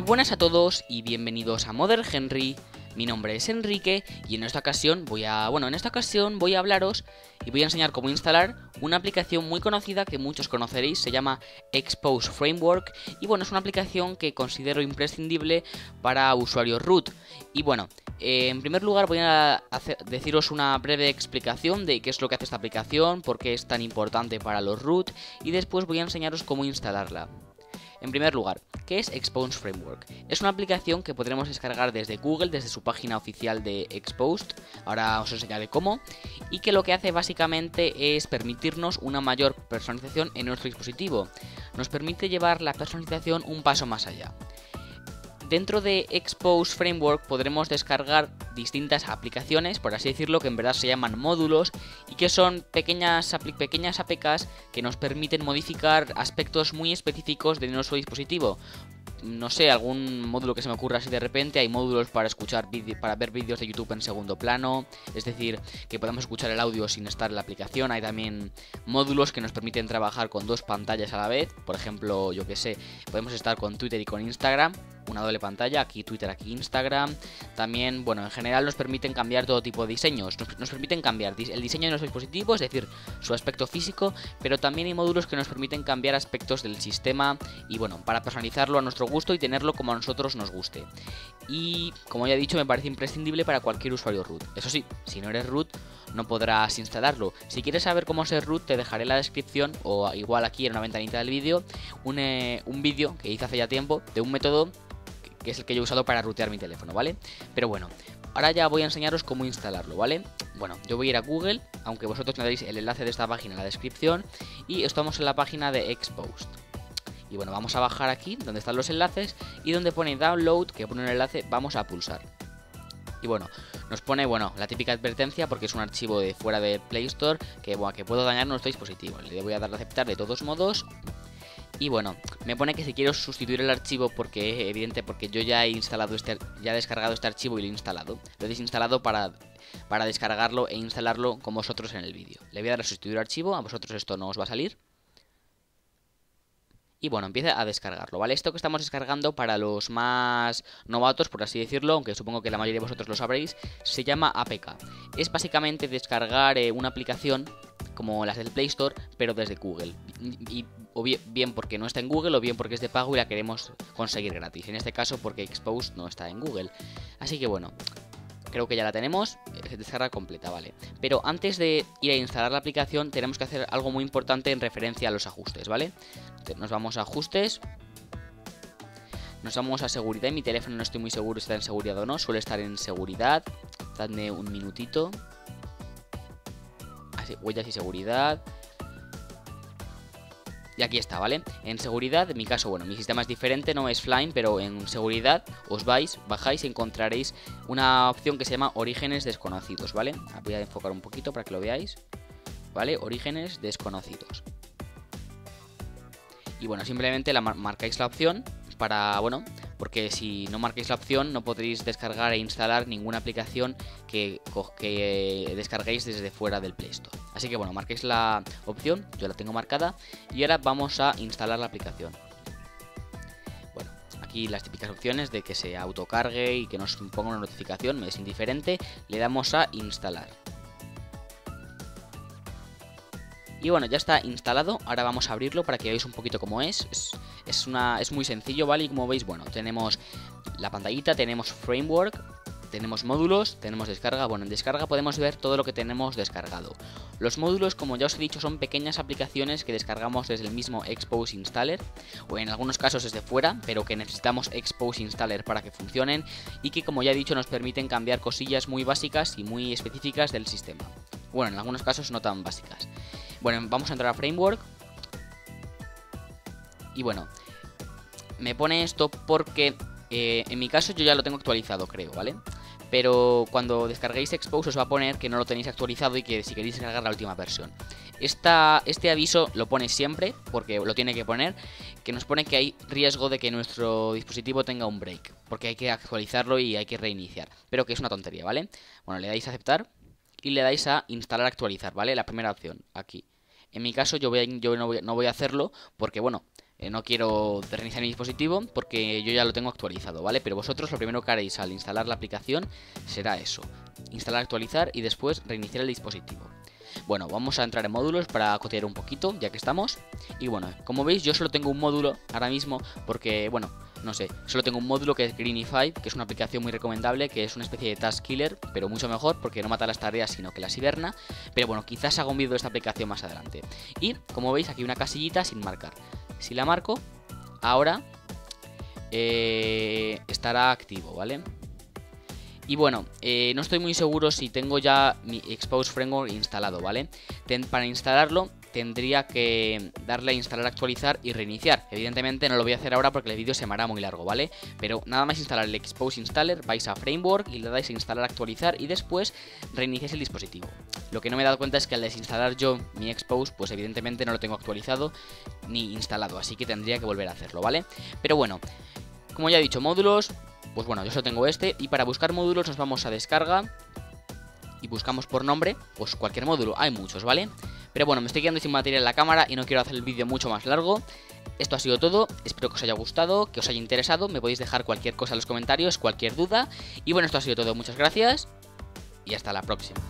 Muy buenas a todos y bienvenidos a Mother Henry. Mi nombre es Enrique y en esta ocasión voy a, bueno, en esta ocasión voy a hablaros y voy a enseñar cómo instalar una aplicación muy conocida que muchos conoceréis, se llama Expose Framework y bueno, es una aplicación que considero imprescindible para usuarios root. Y bueno, eh, en primer lugar voy a deciros una breve explicación de qué es lo que hace esta aplicación, por qué es tan importante para los root y después voy a enseñaros cómo instalarla. En primer lugar, ¿qué es Expose Framework? Es una aplicación que podremos descargar desde Google, desde su página oficial de Exposed, ahora os enseñaré cómo, y que lo que hace básicamente es permitirnos una mayor personalización en nuestro dispositivo. Nos permite llevar la personalización un paso más allá. Dentro de Expose Framework podremos descargar distintas aplicaciones, por así decirlo, que en verdad se llaman módulos y que son pequeñas, pequeñas APKs que nos permiten modificar aspectos muy específicos de nuestro dispositivo no sé, algún módulo que se me ocurra así de repente. Hay módulos para escuchar para ver vídeos de YouTube en segundo plano, es decir, que podamos escuchar el audio sin estar en la aplicación. Hay también módulos que nos permiten trabajar con dos pantallas a la vez. Por ejemplo, yo que sé, podemos estar con Twitter y con Instagram, una doble pantalla, aquí Twitter, aquí Instagram. También, bueno, en general nos permiten cambiar todo tipo de diseños. Nos, permiten cambiar el diseño de nuestro dispositivo, es decir, su aspecto físico, pero también hay módulos que nos permiten cambiar aspectos del sistema y bueno, para personalizarlo a nuestro gusto y tenerlo como a nosotros nos guste. Y como ya he dicho, me parece imprescindible para cualquier usuario root. Eso sí, si no eres root, no podrás instalarlo. Si quieres saber cómo ser root, te dejaré en la descripción o igual aquí en una ventanita del vídeo un, eh, un vídeo que hice hace ya tiempo de un método que es el que yo he usado para rootear mi teléfono, ¿vale? Pero bueno, ahora ya voy a enseñaros cómo instalarlo, ¿vale? Bueno, yo voy a ir a Google, aunque vosotros tendréis el enlace de esta página en la descripción, y estamos en la página de Exposed. Y bueno, vamos a bajar aquí, donde están los enlaces, y donde pone download, que pone un enlace, vamos a pulsar. Y bueno, nos pone, bueno, la típica advertencia porque es un archivo de fuera de Play Store que, bueno, que puedo dañar nuestro dispositivo. Le voy a dar a aceptar de todos modos. Y bueno, me pone que si quiero sustituir el archivo porque evidente porque yo ya he instalado este ya he descargado este archivo y lo he instalado. Lo he desinstalado para para descargarlo e instalarlo con vosotros en el vídeo. Le voy a dar a sustituir archivo, a vosotros esto no os va a salir. Y bueno, empieza a descargarlo, ¿vale? Esto que estamos descargando para los más novatos, por así decirlo, aunque supongo que la mayoría de vosotros lo sabréis, se llama APK. Es básicamente descargar eh, una aplicación como las del Play Store, pero desde Google. Y, o bien, porque no está en Google o bien porque es de pago y la queremos conseguir gratis. En este caso porque Expose no está en Google. Así que bueno, creo que ya la tenemos, se descarga completa, vale. Pero antes de ir a instalar la aplicación tenemos que hacer algo muy importante en referencia a los ajustes, ¿vale? Nos vamos a ajustes, nos vamos a seguridad, mi teléfono no estoy muy seguro si está en seguridad o no, suele estar en seguridad, dadme un minutito. Así, huellas y seguridad, y aquí está, ¿vale? En seguridad, en mi caso, bueno, mi sistema es diferente, no es Flying, pero en seguridad os vais, bajáis y encontraréis una opción que se llama Orígenes Desconocidos, ¿vale? Voy a enfocar un poquito para que lo veáis, ¿vale? Orígenes Desconocidos. Y bueno, simplemente la marcáis la opción para, bueno, porque si no marquéis la opción no podréis descargar e instalar ninguna aplicación que, que descarguéis desde fuera del Play Store. Así que bueno, marquéis la opción, yo la tengo marcada y ahora vamos a instalar la aplicación. Bueno, aquí las típicas opciones de que se autocargue y que nos ponga una notificación, me es indiferente, le damos a instalar. Y bueno, ya está instalado, ahora vamos a abrirlo para que veáis un poquito cómo es. Es, una, es muy sencillo, ¿vale? Y como veis, bueno, tenemos la pantallita, tenemos framework, tenemos módulos, tenemos descarga. Bueno, en descarga podemos ver todo lo que tenemos descargado. Los módulos, como ya os he dicho, son pequeñas aplicaciones que descargamos desde el mismo Expose Installer, o en algunos casos desde fuera, pero que necesitamos Expose Installer para que funcionen, y que como ya he dicho nos permiten cambiar cosillas muy básicas y muy específicas del sistema. Bueno, en algunos casos no tan básicas. Bueno, vamos a entrar a Framework. Y bueno, me pone esto porque eh, en mi caso yo ya lo tengo actualizado, creo, ¿vale? Pero cuando descarguéis Expose os va a poner que no lo tenéis actualizado y que si queréis descargar la última versión. Esta, este aviso lo pone siempre, porque lo tiene que poner, que nos pone que hay riesgo de que nuestro dispositivo tenga un break, porque hay que actualizarlo y hay que reiniciar. Pero que es una tontería, ¿vale? Bueno, le dais a aceptar y le dais a instalar actualizar, ¿vale? La primera opción, aquí. En mi caso yo, voy yo no, voy, no voy a hacerlo porque, bueno, eh, no quiero reiniciar mi dispositivo porque yo ya lo tengo actualizado, ¿vale? Pero vosotros lo primero que haréis al instalar la aplicación será eso, instalar, actualizar y después reiniciar el dispositivo. Bueno, vamos a entrar en módulos para cotear un poquito, ya que estamos. Y bueno, como veis yo solo tengo un módulo ahora mismo porque, bueno, no sé, solo tengo un módulo que es Greenify, que es una aplicación muy recomendable, que es una especie de task killer, pero mucho mejor porque no mata las tareas sino que las hiberna. Pero bueno, quizás haga un vídeo de esta aplicación más adelante. Y como veis aquí una casillita sin marcar. Si la marco, ahora eh, estará activo, ¿vale? Y bueno, eh, no estoy muy seguro si tengo ya mi Expose Framework instalado, ¿vale? para instalarlo tendría que darle a instalar, actualizar y reiniciar. Evidentemente no lo voy a hacer ahora porque el vídeo se me hará muy largo, ¿vale? Pero nada más instalar el Expose Installer, vais a Framework y le dais a instalar, actualizar y después reiniciáis el dispositivo. Lo que no me he dado cuenta es que al desinstalar yo mi Expose, pues evidentemente no lo tengo actualizado ni instalado, así que tendría que volver a hacerlo, ¿vale? Pero bueno, como ya he dicho, módulos, pues bueno, yo solo tengo este y para buscar módulos nos vamos a descarga y buscamos por nombre, pues cualquier módulo, hay muchos, ¿vale? Pero bueno, me estoy quedando sin material en la cámara y no quiero hacer el vídeo mucho más largo. Esto ha sido todo, espero que os haya gustado, que os haya interesado, me podéis dejar cualquier cosa en los comentarios, cualquier duda. Y bueno, esto ha sido todo, muchas gracias y hasta la próxima.